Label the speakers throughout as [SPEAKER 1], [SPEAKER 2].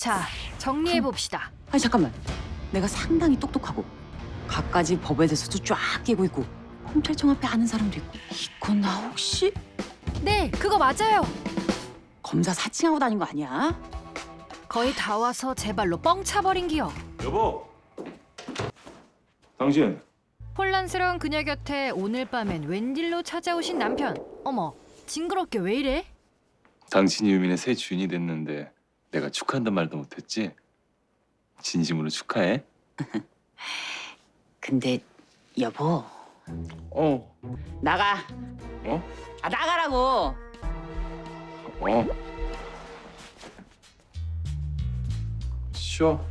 [SPEAKER 1] 자, 정리해 봅시다.
[SPEAKER 2] 아니 잠깐만. 내가 상당히 똑똑하고 갖가지 법에 대해서도 쫙 깨고 있고 검찰청 앞에 아는 사람도 있고 이건 나 혹시
[SPEAKER 1] 네, 그거 맞아요.
[SPEAKER 2] 검사 사칭하고 다닌 거 아니야?
[SPEAKER 1] 거의 다 와서 제 발로 뻥 차버린 기억.
[SPEAKER 3] 여보. 당신
[SPEAKER 1] 혼란스러운 그녀 곁에 오늘 밤엔 웬일로 찾아오신 남편. 어머, 징그럽게 왜 이래?
[SPEAKER 3] 당신이 유민의 새 주인이 됐는데 내가 축하한단 말도 못했지? 진심으로 축하해.
[SPEAKER 2] 근데 여보
[SPEAKER 3] 어.
[SPEAKER 2] 나가.
[SPEAKER 3] 어?
[SPEAKER 2] 아 나가라고.
[SPEAKER 3] 어. 쉬어.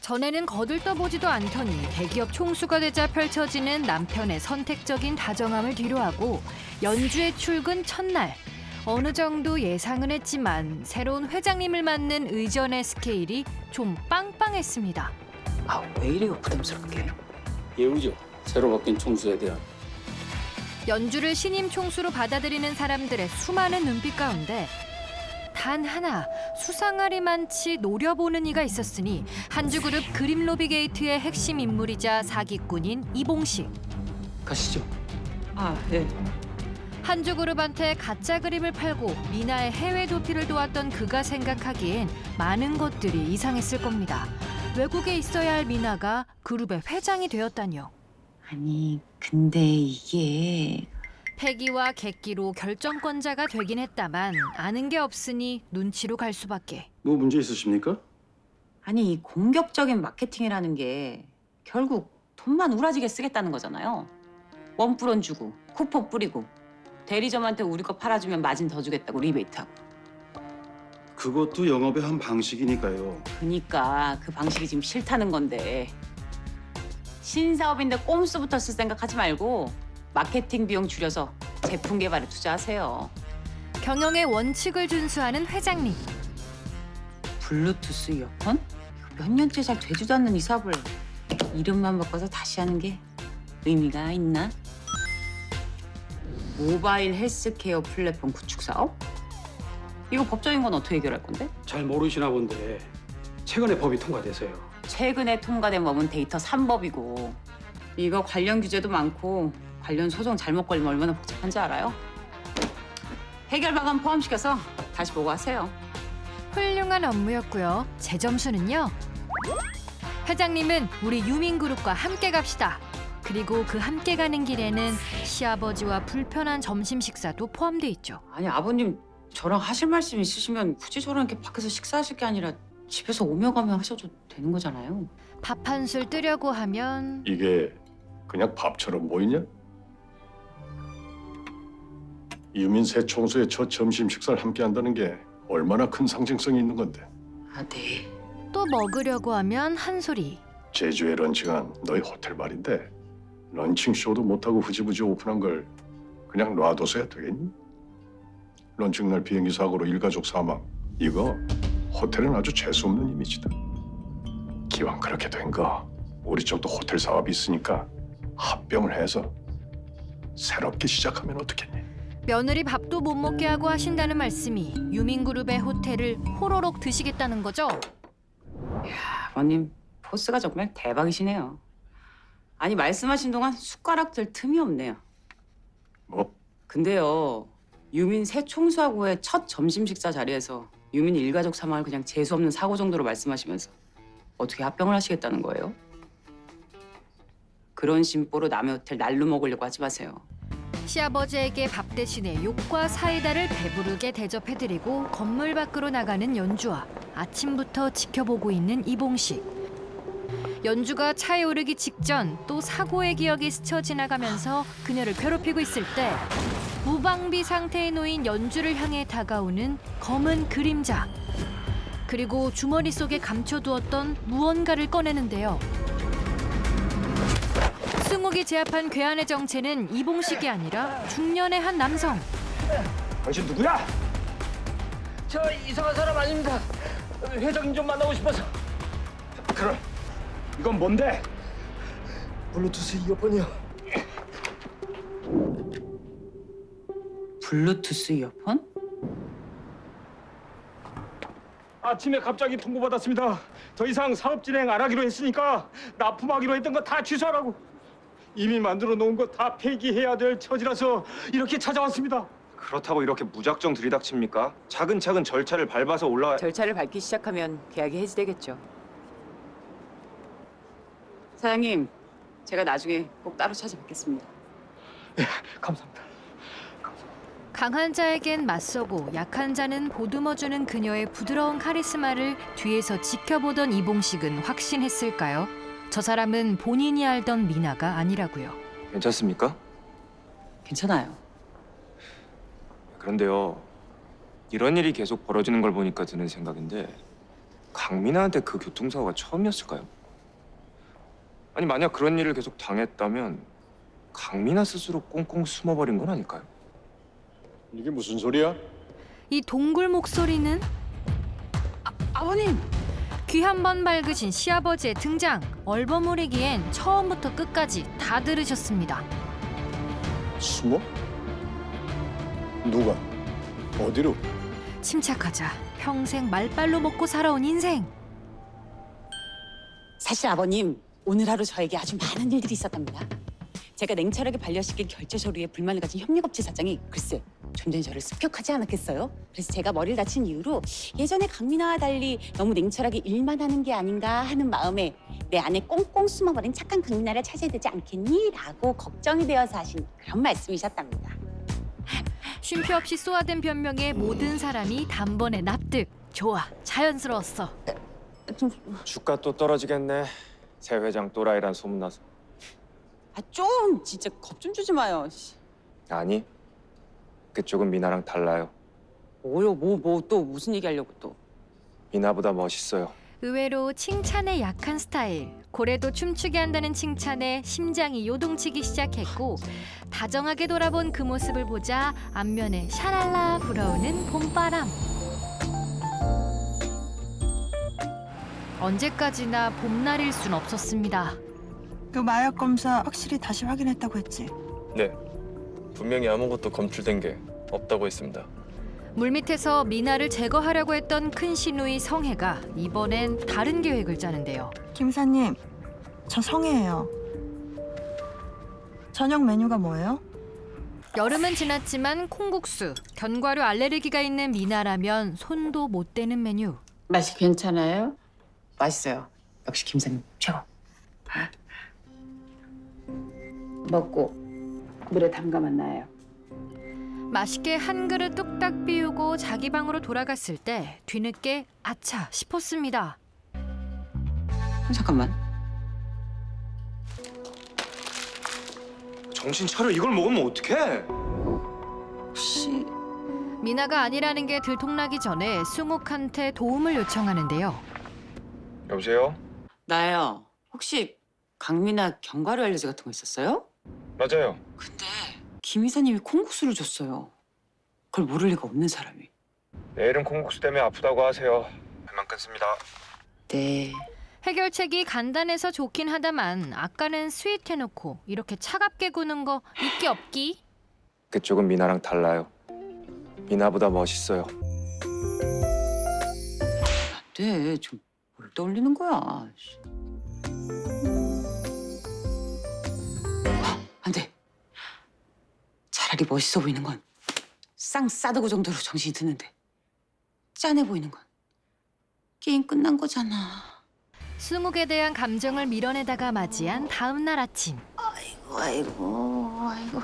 [SPEAKER 1] 전에는 거들떠보지도 않더니 대기업 총수가 되자 펼쳐지는 남편의 선택적인 다정함을 뒤로하고 연주의 출근 첫날 어느 정도 예상은 했지만 새로운 회장님을 맡는 의전의 스케일이 좀 빵빵했습니다.
[SPEAKER 2] 아 왜 이래요 부담스럽게?
[SPEAKER 4] 예우죠. 새로 바뀐 총수에 대한
[SPEAKER 1] 연주를 신임 총수로 받아들이는 사람들의 수많은 눈빛 가운데 단 하나 수상하리만치 노려보는 이가 있었으니 한주그룹 그림로비 게이트의 핵심 인물이자 사기꾼인 이봉식.
[SPEAKER 4] 가시죠.
[SPEAKER 2] 아 예.
[SPEAKER 1] 한주 그룹한테 가짜 그림을 팔고 미나의 해외 도피를 도왔던 그가 생각하기엔 많은 것들이 이상했을 겁니다. 외국에 있어야 할 미나가 그룹의 회장이 되었다니요.
[SPEAKER 2] 아니 근데 이게
[SPEAKER 1] 패기와 객기로 결정권자가 되긴 했다만 아는 게 없으니 눈치로 갈 수밖에.
[SPEAKER 5] 뭐 문제 있으십니까?
[SPEAKER 2] 아니 이 공격적인 마케팅이라는 게 결국 돈만 우라지게 쓰겠다는 거잖아요. 원뿔원 주고 쿠폰 뿌리고 대리점한테 우리 거 팔아주면 마진 더 주겠다고 리베이트하고.
[SPEAKER 5] 그것도 영업의 한 방식이니까요.
[SPEAKER 2] 그니까 그 방식이 지금 싫다는 건데 신사업인데 꼼수부터 쓸 생각하지 말고 마케팅 비용 줄여서 제품 개발에 투자하세요.
[SPEAKER 1] 경영의 원칙을 준수하는 회장님.
[SPEAKER 2] 블루투스 이어폰? 몇 년째 잘 되지도 않는 이 사업을 이름만 바꿔서 다시 하는 게 의미가 있나? 모바일 헬스케어 플랫폼 구축 사업? 이거 법적인 건 어떻게 해결할 건데?
[SPEAKER 4] 잘 모르시나 본데 최근에 법이 통과돼서요.
[SPEAKER 2] 최근에 통과된 법은 데이터 3법이고 이거 관련 규제도 많고 관련 소송 잘못 걸리면 얼마나 복잡한지 알아요? 해결 방안 포함시켜서 다시 보고하세요.
[SPEAKER 1] 훌륭한 업무였고요. 제 점수는요. 회장님은 우리 유민그룹과 함께 갑시다. 그리고 그 함께 가는 길에는 시아버지와 불편한 점심 식사도 포함돼 있죠.
[SPEAKER 2] 아니 아버님 저랑 하실 말씀 있으시면 굳이 저랑 이렇게 밖에서 식사하실 게 아니라 집에서 오며 가며 하셔도 되는 거잖아요.
[SPEAKER 1] 밥 한 술 뜨려고 하면
[SPEAKER 6] 이게 그냥 밥처럼 보이냐? 유민 새 총수의 첫 점심 식사를 함께 한다는 게 얼마나 큰 상징성이 있는 건데
[SPEAKER 2] 아 네.
[SPEAKER 1] 또 먹으려고 하면 한 소리.
[SPEAKER 6] 제주에 런칭한 너희 호텔 말인데 런칭 쇼도 못하고 흐지부지 오픈한 걸 그냥 놔둬서야 되겠니? 런칭 날 비행기 사고로 일가족 사망 이거 호텔은 아주 재수없는 이미지다 기왕 그렇게 된 거 우리 쪽도 호텔 사업이 있으니까 합병을 해서 새롭게 시작하면 어떻겠니?
[SPEAKER 1] 며느리 밥도 못 먹게 하고 하신다는 말씀이 유민그룹의 호텔을 호로록 드시겠다는 거죠?
[SPEAKER 2] 아버님 포스가 정말 대박이시네요. 아니 말씀하신 동안 숟가락 들 틈이 없네요.
[SPEAKER 6] 뭐?
[SPEAKER 2] 근데요 유민 새 총수하고의 첫 점심 식사 자리에서 유민 일가족 사망을 그냥 재수 없는 사고 정도로 말씀하시면서 어떻게 합병을 하시겠다는 거예요? 그런 심보로 남의 호텔 날로 먹으려고 하지 마세요.
[SPEAKER 1] 시아버지에게 밥 대신에 욕과 사이다를 배부르게 대접해드리고 건물 밖으로 나가는 연주와 아침부터 지켜보고 있는 이봉식. 연주가 차에 오르기 직전 또 사고의 기억이 스쳐 지나가면서 그녀를 괴롭히고 있을 때 무방비 상태에 놓인 연주를 향해 다가오는 검은 그림자. 그리고 주머니 속에 감춰두었던 무언가를 꺼내는데요. 승욱이 제압한 괴한의 정체는 이봉식이 아니라 중년의 한 남성.
[SPEAKER 7] 당신 누구야? 저 이상한 사람 아닙니다. 회장님 좀 만나고 싶어서. 그럼 이건 뭔데? 블루투스 이어폰이요.
[SPEAKER 2] 블루투스 이어폰?
[SPEAKER 7] 아침에 갑자기 통보 받았습니다. 더 이상 사업 진행 안 하기로 했으니까 납품하기로 했던 거 다 취소하라고. 이미 만들어 놓은 거 다 폐기해야 될 처지라서 이렇게 찾아왔습니다.
[SPEAKER 8] 그렇다고 이렇게 무작정 들이닥칩니까? 차근차근 절차를 밟아서 올라와.
[SPEAKER 2] 절차를 밟기 시작하면 계약이 해지되겠죠. 사장님, 제가 나중에 꼭 따로 찾아뵙겠습니다.
[SPEAKER 7] 감사합니다.
[SPEAKER 1] 강한 자에겐 맞서고 약한 자는 보듬어주는 그녀의 부드러운 카리스마를 뒤에서 지켜보던 이봉식은 확신했을까요? 저 사람은 본인이 알던 미나가 아니라고요.
[SPEAKER 8] 괜찮습니까?
[SPEAKER 2] 괜찮아요.
[SPEAKER 8] 그런데요. 이런 일이 계속 벌어지는 걸 보니까 드는 생각인데 강민아한테 그 교통사고가 처음이었을까요? 아니 만약 그런 일을 계속 당했다면 강민아 스스로 꽁꽁 숨어버린 건 아닐까요?
[SPEAKER 6] 이게 무슨 소리야?
[SPEAKER 1] 이 동굴 목소리는
[SPEAKER 2] 아버님!
[SPEAKER 1] 귀 한 번 밝으신 시아버지의 등장. 얼버무리기엔 처음부터 끝까지 다 들으셨습니다.
[SPEAKER 6] 숨어? 누가? 어디로?
[SPEAKER 1] 침착하자. 평생 말빨로 먹고 살아온 인생.
[SPEAKER 2] 사실 아버님, 오늘 하루 저에게 아주 많은 일들이 있었답니다. 제가 냉철하게 반려시킨 결제 서류에 불만을 가진 협력업체 사장이 글쎄 존재는 저를 습격하지 않았겠어요? 그래서 제가 머리를 다친 이후로 예전에 강민아와 달리 너무 냉철하게 일만 하는 게 아닌가 하는 마음에 내 안에 꽁꽁 숨어버린 착한 강민아를 찾아야 되지 않겠니? 라고 걱정이 되어서 하신 그런 말씀이셨답니다.
[SPEAKER 1] 쉼표 없이 쏘아댄 변명에 모든 사람이 단번에 납득. 좋아. 자연스러웠어.
[SPEAKER 8] 주가 또 떨어지겠네. 새 회장 또라이란 소문나서.
[SPEAKER 2] 아 좀 진짜 겁 좀 주지 마요. 씨.
[SPEAKER 8] 아니. 그쪽은 미나랑 달라요.
[SPEAKER 2] 뭐요? 뭐 뭐 또 무슨 얘기 하려고 또?
[SPEAKER 8] 미나보다 멋있어요.
[SPEAKER 1] 의외로 칭찬에 약한 스타일. 고래도 춤추게 한다는 칭찬에 심장이 요동치기 시작했고 다정하게 돌아본 그 모습을 보자 앞면에 샤랄라 불어오는 봄바람. 언제까지나 봄날일 순 없었습니다.
[SPEAKER 9] 그 마약 검사 확실히 다시 확인했다고 했지.
[SPEAKER 10] 네, 분명히 아무것도 검출된 게 없다고 했습니다.
[SPEAKER 1] 물밑에서 미나를 제거하려고 했던 큰 신우의 성혜가 이번엔 다른 계획을 짜는데요.
[SPEAKER 9] 김사님, 저 성혜예요. 저녁 메뉴가 뭐예요?
[SPEAKER 1] 여름은 지났지만 콩국수, 견과류 알레르기가 있는 미나라면 손도 못 대는 메뉴.
[SPEAKER 2] 맛이 괜찮아요? 맛있어요. 역시 김사님 최고. 먹고 물에 담가만 놔요.
[SPEAKER 1] 맛있게 한 그릇 뚝딱 비우고 자기 방으로 돌아갔을 때 뒤늦게 아차 싶었습니다.
[SPEAKER 2] 잠깐만.
[SPEAKER 8] 정신 차려. 이걸 먹으면 어떡해?
[SPEAKER 2] 혹시
[SPEAKER 1] 미나가 아니라는 게 들통나기 전에 승욱한테 도움을 요청하는데요.
[SPEAKER 8] 여보세요?
[SPEAKER 2] 나요. 혹시 강민아 견과류 알레르기 같은 거 있었어요?
[SPEAKER 8] 맞아요.
[SPEAKER 2] 근데 김 이사님이 콩국수를 줬어요. 그걸 모를 리가 없는 사람이.
[SPEAKER 8] 내일은 콩국수 때문에 아프다고 하세요. 배만 끊습니다.
[SPEAKER 2] 네.
[SPEAKER 1] 해결책이 간단해서 좋긴 하다만 아까는 스윗해놓고 이렇게 차갑게 구는 거 있기 없기?
[SPEAKER 8] 그쪽은 미나랑 달라요. 미나보다 멋있어요.
[SPEAKER 2] 네, 좀 뭘 떠올리는 거야. 씨. 아, 안 돼. 차라리 멋있어 보이는 건 쌍싸드고 정도로 정신이 드는데 짠해 보이는 건 게임 끝난 거잖아.
[SPEAKER 1] 승욱에 대한 감정을 밀어내다가 맞이한 다음 날 아침.
[SPEAKER 2] 아이고, 아이고, 아이고.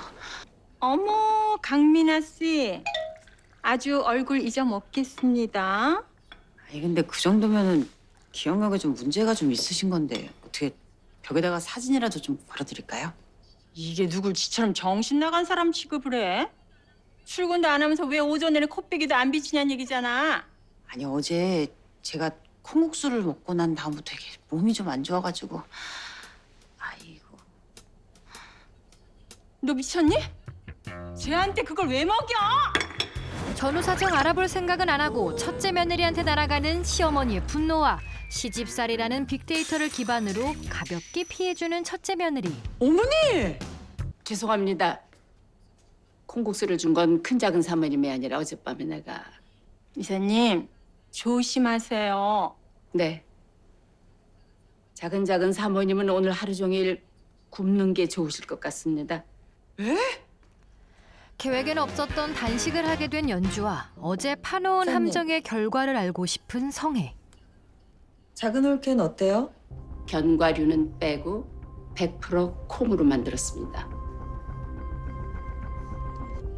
[SPEAKER 11] 어머, 강민아 씨. 아주 얼굴 잊어먹겠습니다.
[SPEAKER 2] 아니 근데 그 정도면은 기억력에 좀 문제가 좀 있으신 건데 어떻게 벽에다가 사진이라도 좀 걸어드릴까요?
[SPEAKER 11] 이게 누굴 지처럼 정신 나간 사람 취급을 해? 출근도 안 하면서 왜 오전에는 코빼기도 안 비치냐는 얘기잖아.
[SPEAKER 2] 아니 어제 제가 콩국수를 먹고 난 다음부터 이게 몸이 좀 안 좋아가지고 아이고
[SPEAKER 11] 너 미쳤니? 쟤한테 그걸 왜 먹여?
[SPEAKER 1] 전후 사정 알아볼 생각은 안 하고 첫째 며느리한테 날아가는 시어머니의 분노와 시집살이라는 빅데이터를 기반으로 가볍게 피해주는 첫째 며느리.
[SPEAKER 2] 어머니
[SPEAKER 12] 죄송합니다. 콩국수를 준 건 큰 작은 사모님이 아니라 어젯밤에 내가
[SPEAKER 11] 이사님, 조심하세요.
[SPEAKER 2] 네. 작은 작은 사모님은 오늘 하루 종일 굶는 게 좋으실 것 같습니다.
[SPEAKER 1] 계획엔 없었던 단식을 하게 된 연주와 어제 파놓은
[SPEAKER 9] 선생님.
[SPEAKER 1] 함정의 결과를 알고 싶은 성혜.
[SPEAKER 9] 작은 홀케는 어때요?
[SPEAKER 2] 견과류는 빼고 100% 콩으로 만들었습니다.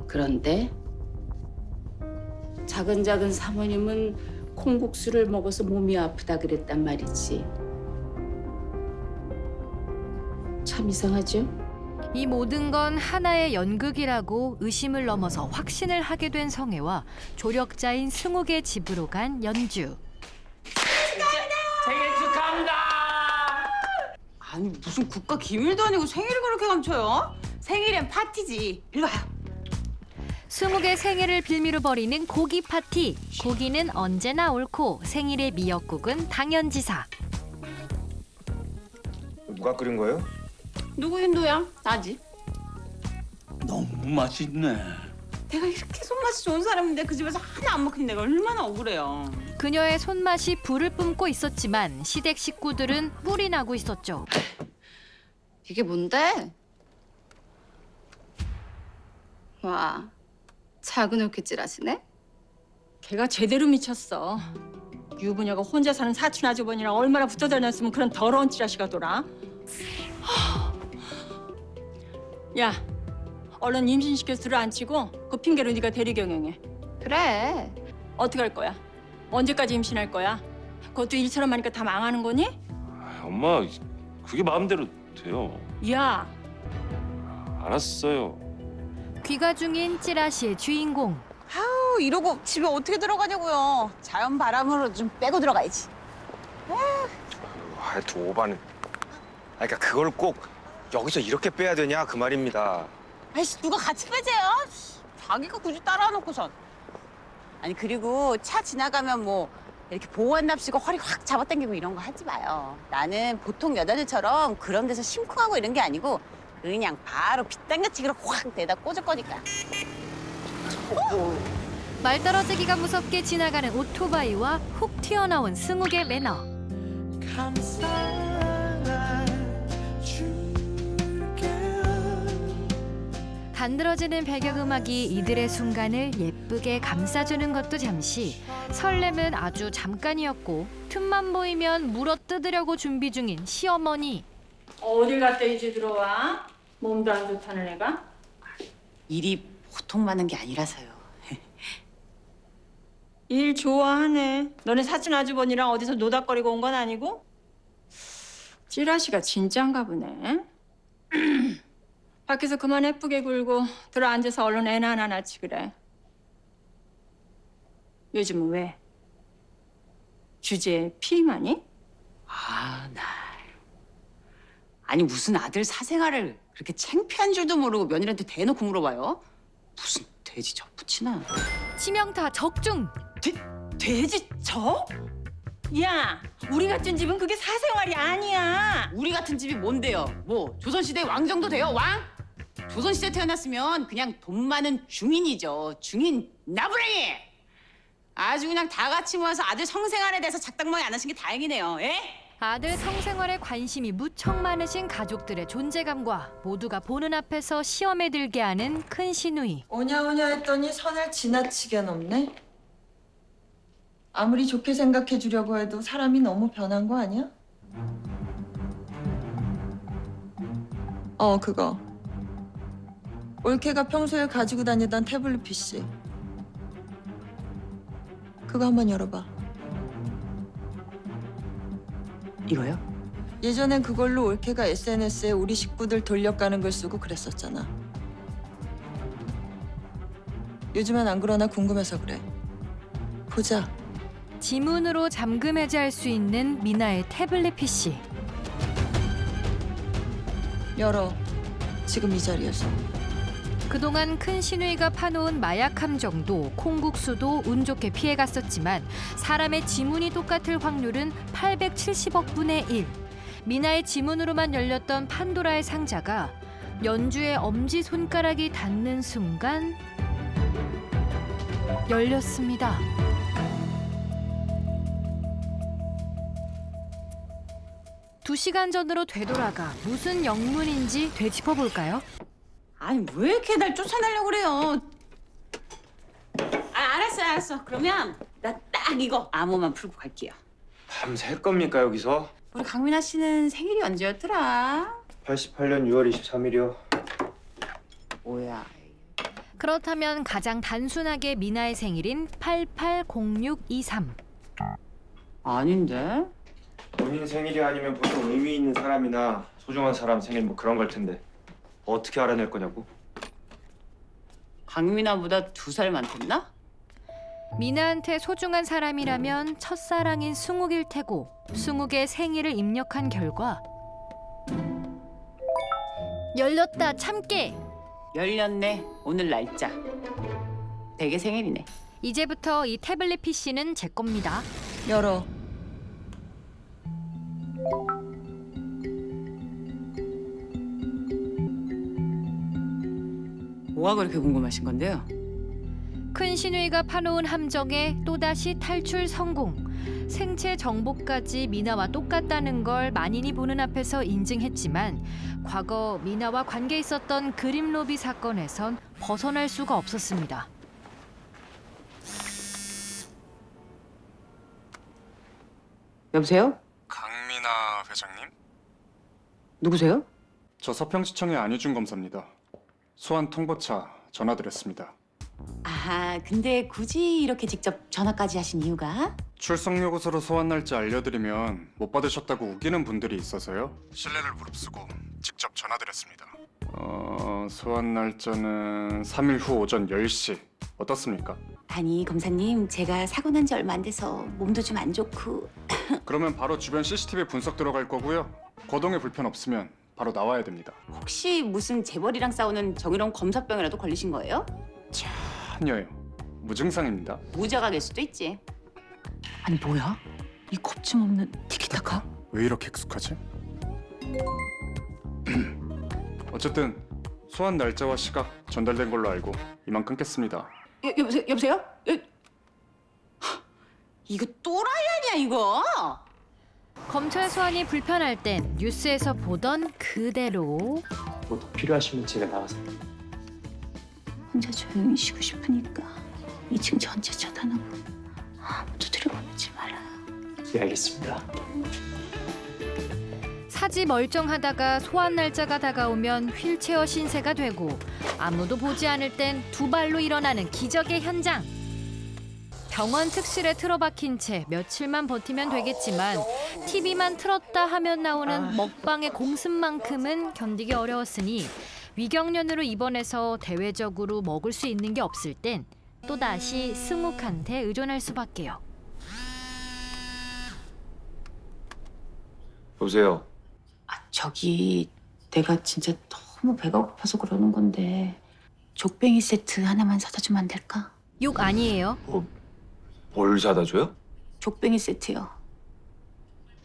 [SPEAKER 2] 그런데 작은 작은 사모님은 콩국수를 먹어서 몸이 아프다 그랬단 말이지. 참 이상하죠?
[SPEAKER 1] 이 모든 건 하나의 연극이라고 의심을 넘어서 확신을 하게 된 성혜와 조력자인 승욱의 집으로 간 연주.
[SPEAKER 2] 아니 무슨 국가 기밀도 아니고 생일을 그렇게 감춰요? 생일엔 파티지. 일로 와요.
[SPEAKER 1] 승욱의 생일을 빌미로 벌이는 고기 파티. 고기는 언제나 옳고 생일의 미역국은 당연지사.
[SPEAKER 8] 누가 끓인 거예요?
[SPEAKER 2] 누구 인도야? 나지.
[SPEAKER 12] 너무 맛있네.
[SPEAKER 2] 내가 이렇게 손맛이 좋은 사람인데 그 집에서 하나 안 먹힌 내가 얼마나 억울해요.
[SPEAKER 1] 그녀의 손맛이 불을 뿜고 있었지만 시댁 식구들은 뿔이 나고 있었죠.
[SPEAKER 2] 이게 뭔데? 와, 작은 어깨질하시네?
[SPEAKER 11] 걔가 제대로 미쳤어. 유부녀가 혼자 사는 사촌 아주버니랑 얼마나 붙어 다녔으면 그런 더러운 찌라시가 돌아. 야, 얼른 임신시켜 둘을 안 치고 그 핑계로 네가 대리 경영해.
[SPEAKER 2] 그래.
[SPEAKER 11] 어떻게 할 거야? 언제까지 임신할 거야? 그것도 일처럼 하니까 다 망하는 거니?
[SPEAKER 3] 아, 엄마 그게 마음대로 돼요.
[SPEAKER 11] 야,
[SPEAKER 3] 알았어요.
[SPEAKER 1] 귀가 중인 찌라시의 주인공.
[SPEAKER 2] 아우, 이러고 집에 어떻게 들어가냐고요. 자연 바람으로 좀 빼고 들어가야지.
[SPEAKER 8] 하여튼 오바는. 아, 그러니까 그걸 꼭 여기서 이렇게 빼야 되냐 그 말입니다.
[SPEAKER 2] 아이씨, 누가 같이 빼재요? 자기가 굳이 따라놓고선. 아니, 그리고 차 지나가면 뭐 이렇게 보호한답시고 허리 확 잡아당기고 이런 거 하지 마요. 나는 보통 여자들처럼 그런 데서 심쿵하고 이런 게 아니고 그냥 바로 빗당겨치기로 확 대다 꽂을 거니까.
[SPEAKER 1] 말 떨어지기가 무섭게 지나가는 오토바이와 훅 튀어나온 승욱의 매너. 간드러지는 배경음악이 이들의 순간을 예쁘게 감싸주는 것도 잠시 설렘은 아주 잠깐이었고 틈만 보이면 물어 뜯으려고 준비 중인 시어머니
[SPEAKER 11] 어딜 갔다 이제 들어와? 몸도 안 좋다는 애가?
[SPEAKER 2] 일이 보통 많은 게 아니라서요.
[SPEAKER 11] 일 좋아하네. 너네 사촌 아주버니랑 어디서 노닥거리고 온 건 아니고? 찌라시가 진짠가 보네. 밖에서 그만 예쁘게 굴고 들어 앉아서 얼른 애나 하나 낳지 그래. 요즘은 왜? 주제에 피임하니?
[SPEAKER 2] 아, 나. 아니 무슨 아들 사생활을 그렇게 창피한 줄도 모르고 며느리한테 대놓고 물어봐요? 무슨 돼지 젖 붙이나?
[SPEAKER 1] 치명타 적중
[SPEAKER 11] 돼지 저? 야, 우리 같은 집은 그게 사생활이 아니야.
[SPEAKER 2] 우리 같은 집이 뭔데요? 뭐 조선시대 왕 정도 돼요? 왕? 조선시대 태어났으면 그냥 돈 많은 중인이죠. 중인 나부랭이. 아주 그냥 다 같이 모여서 아들 성생활에 대해서 작당망이 안 하신 게 다행이네요. 예?
[SPEAKER 1] 아들 성생활에 관심이 무척 많으신 가족들의 존재감과 모두가 보는 앞에서 시험에 들게 하는 큰 시누이
[SPEAKER 9] 오냐오냐 했더니 선을 지나치게 넘네. 아무리 좋게 생각해 주려고 해도 사람이 너무 변한 거 아니야? 어, 그거. 올케가 평소에 가지고 다니던 태블릿 PC. 그거 한번 열어봐.
[SPEAKER 2] 이거요?
[SPEAKER 9] 예전엔 그걸로 올케가 SNS에 우리 식구들 돌려가는 걸 쓰고 그랬었잖아. 요즘엔 안 그러나 궁금해서 그래. 보자.
[SPEAKER 1] 지문으로 잠금 해제할 수 있는 미나의 태블릿 PC
[SPEAKER 9] 열어. 지금 이 자리에서.
[SPEAKER 1] 그동안 큰 시누이가 파놓은 마약 함정도 콩국수도 운 좋게 피해갔었지만 사람의 지문이 똑같을 확률은 870억 분의 1. 미나의 지문으로만 열렸던 판도라의 상자가 연주의 엄지 손가락이 닿는 순간 열렸습니다. 두시간 전으로 되돌아가 무슨 영문인지 되짚어볼까요?
[SPEAKER 2] 아니 왜 이렇게 날 쫓아내려고 그래요? 아 알았어 알았어. 그러면 나 딱 이거 암호만 풀고 갈게요.
[SPEAKER 8] 밤샐 겁니까 여기서?
[SPEAKER 2] 우리 강민아 씨는 생일이 언제였더라?
[SPEAKER 8] 88년 6월 23일이요.
[SPEAKER 2] 뭐야?
[SPEAKER 1] 그렇다면 가장 단순하게 미나의 생일인 880623.
[SPEAKER 2] 아닌데?
[SPEAKER 8] 본인 생일이 아니면 보통 의미 있는 사람이나 소중한 사람 생일 뭐 그런 걸 텐데 어떻게 알아낼 거냐고?
[SPEAKER 2] 강민아보다 두 살 많댔나?
[SPEAKER 1] 미나한테 소중한 사람이라면 첫사랑인 승욱일 테고 승욱의 생일을 입력한 결과 열렸다 참깨
[SPEAKER 2] 열렸네. 오늘 날짜. 되게 생일이네.
[SPEAKER 1] 이제부터 이 태블릿 PC는 제 겁니다.
[SPEAKER 9] 열어.
[SPEAKER 2] 뭐가 그렇게 궁금하신 건데요?
[SPEAKER 1] 큰 신우이가 파놓은 함정에 또다시 탈출 성공. 생체 정보까지 미나와 똑같다는 걸 만인이 보는 앞에서 인증했지만 과거 미나와 관계 있었던 그림 로비 사건에선 벗어날 수가 없었습니다.
[SPEAKER 2] 여보세요?
[SPEAKER 13] 강민아 회장님?
[SPEAKER 2] 누구세요?
[SPEAKER 13] 저 서평시청의 안유준 검사입니다. 소환 통보차 전화드렸습니다.
[SPEAKER 2] 아, 근데 굳이 이렇게 직접 전화까지 하신 이유가?
[SPEAKER 13] 출석 요구서로 소환 날짜 알려드리면 못 받으셨다고 우기는 분들이 있어서요. 신뢰를 무릅쓰고 직접 전화드렸습니다. 어, 소환 날짜는 3일 후 오전 10시. 어떻습니까?
[SPEAKER 2] 아니, 검사님, 제가 사고 난 지 얼마 안 돼서 몸도 좀 안 좋고
[SPEAKER 13] 그러면 바로 주변 CCTV 분석 들어갈 거고요. 거동에 불편 없으면 바로 나와야 됩니다.
[SPEAKER 2] 혹시 무슨 재벌이랑 싸우는 정의로운 검사병이라도 걸리신 거예요?
[SPEAKER 13] 아니에요. 무증상입니다.
[SPEAKER 2] 무자가될 수도 있지. 아니 뭐야? 이 겁짐없는 티키타카?
[SPEAKER 13] 왜 이렇게 익숙하지? 어쨌든 소환 날짜와 시각 전달된 걸로 알고 이만 끊겠습니다.
[SPEAKER 2] 여, 여보세요? 여보세요? 여... 하, 이거 또라이 아니야 이거?
[SPEAKER 1] 검찰 소환이 불편할 땐 뉴스에서 보던 그대로
[SPEAKER 4] 뭐 더 필요하시면 제가 나가서
[SPEAKER 2] 혼자 조용히 쉬고 싶으니까 2층 전체 차단하고 아무도 들여보내지 마라.
[SPEAKER 4] 예 알겠습니다.
[SPEAKER 1] 사지 멀쩡하다가 소환 날짜가 다가오면 휠체어 신세가 되고 아무도 보지 않을 땐 두 발로 일어나는 기적의 현장. 병원 특실에 틀어박힌 채 며칠만 버티면 되겠지만 TV만 틀었다 하면 나오는 먹방의 공습만큼은 견디기 어려웠으니 위경련으로 입원해서 대외적으로 먹을 수 있는 게 없을 땐 또다시 승욱한테 의존할 수밖에요.
[SPEAKER 8] 여보세요.
[SPEAKER 2] 아 저기 내가 진짜 너무 배가 고파서 그러는 건데 족뱅이 세트 하나만 사다 주면 안 될까?
[SPEAKER 1] 욕 아니에요.
[SPEAKER 8] 뭘 사다 줘요?
[SPEAKER 2] 족뱅이 세트요.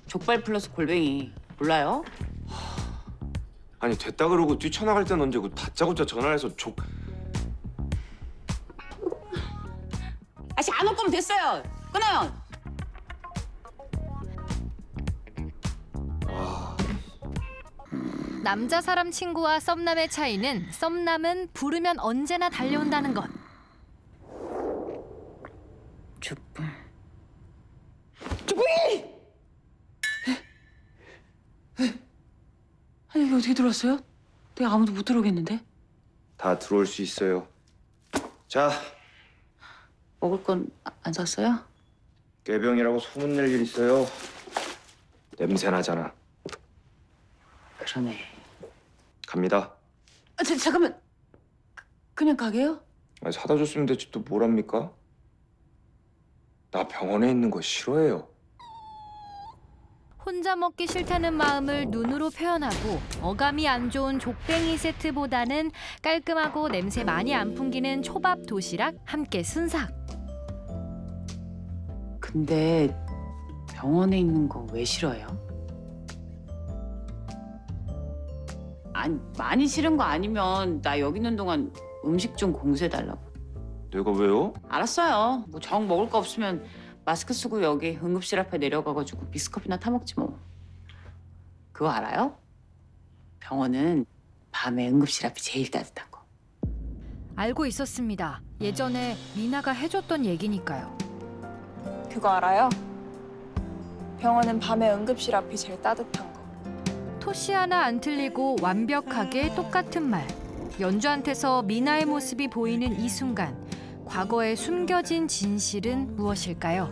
[SPEAKER 2] 족발 플러스 골뱅이 몰라요?
[SPEAKER 8] 아니 됐다 그러고 뛰쳐나갈 땐 언제고 다짜고짜 전화해서 족
[SPEAKER 2] 아씨 안 올 거면 됐어요. 끊어요.
[SPEAKER 1] 남자 사람 친구와 썸남의 차이는 썸남은 부르면 언제나 달려온다는 것.
[SPEAKER 2] 족발. 족뱅이! 아니 여기 어떻게 들어왔어요? 내가 아무도 못 들어오겠는데?
[SPEAKER 8] 다 들어올 수 있어요. 자,
[SPEAKER 2] 먹을 건 안 샀어요?
[SPEAKER 8] 꾀병이라고 소문낼 일 있어요. 냄새 나잖아.
[SPEAKER 2] 그러네.
[SPEAKER 8] 갑니다.
[SPEAKER 2] 아, 자, 잠깐만. 그- 그냥 가게요?
[SPEAKER 8] 아니, 사다 줬으면 됐지 또 뭐랍니까? 나 병원에 있는 거 싫어해요.
[SPEAKER 1] 혼자 먹기 싫다는 마음을 눈으로 표현하고 어감이 안 좋은 족뱅이 세트보다는 깔끔하고 냄새 많이 안 풍기는 초밥 도시락 함께 순삭.
[SPEAKER 2] 근데 병원에 있는 거 왜 싫어요? 아니 많이 싫은 거 아니면 나 여기 있는 동안 음식 좀 공수해 달라고.
[SPEAKER 8] 내가 왜요?
[SPEAKER 2] 알았어요. 뭐 정 먹을 거 없으면 마스크 쓰고 여기 응급실 앞에 내려가가지고 믹스커피나 타 먹지 뭐. 그거 알아요? 병원은 밤에 응급실 앞이 제일 따뜻한 거.
[SPEAKER 1] 알고 있었습니다. 예전에 미나가 해줬던 얘기니까요.
[SPEAKER 14] 그거 알아요? 병원은 밤에 응급실 앞이 제일 따뜻한 거.
[SPEAKER 1] 토시 하나 안 틀리고 완벽하게 똑같은 말. 연주한테서 미나의 모습이 보이는 이 순간, 과거에 숨겨진 진실은 무엇일까요?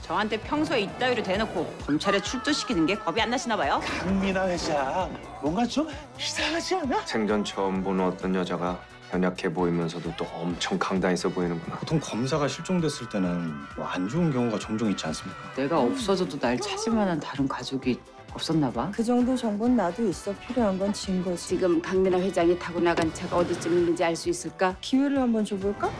[SPEAKER 2] 저한테 평소에 이따위로 대놓고 검찰에 출두시키는 게 겁이 안 나시나 봐요?
[SPEAKER 12] 강민아 회장 뭔가 좀 이상하지 않아?
[SPEAKER 8] 생전 처음 보는 어떤 여자가 연약해 보이면서도 또 엄청 강단 있어 보이는구나.
[SPEAKER 15] 보통 검사가 실종됐을 때는 뭐안 좋은 경우가 종종 있지 않습니까?
[SPEAKER 2] 내가 없어져도 날 찾을 만한 다른 가족이 없었나 봐.
[SPEAKER 9] 그 정도 정보는 나도 있어. 필요한 건 증거지.
[SPEAKER 16] 지금 강민아 회장이 타고 나간 차가 어디쯤 있는지 알 수 있을까?
[SPEAKER 9] 기회를 한번 줘볼까?